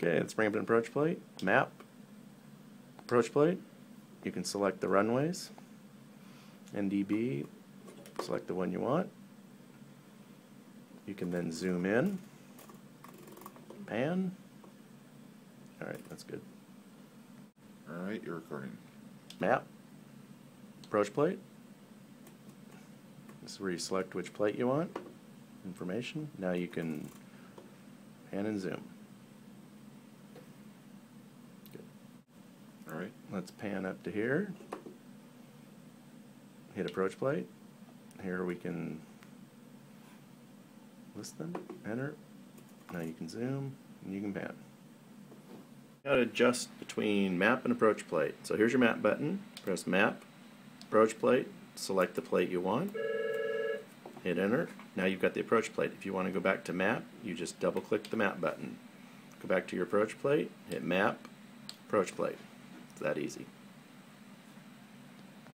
Okay, let's bring up an approach plate. Map, approach plate. You can select the runways. NDB, select the one you want. You can then zoom in, pan. All right, that's good. All right, you're recording. Map, approach plate. This is where you select which plate you want. Information. Now you can pan and zoom. All right. Let's pan up to here. Hit approach plate. Here we can list them, enter. Now you can zoom and you can pan. Now to adjust between map and approach plate. So here's your map button. Press map, approach plate, select the plate you want. Hit enter. Now you've got the approach plate. If you want to go back to map, you just double click the map button. Go back to your approach plate, hit map, approach plate. That easy.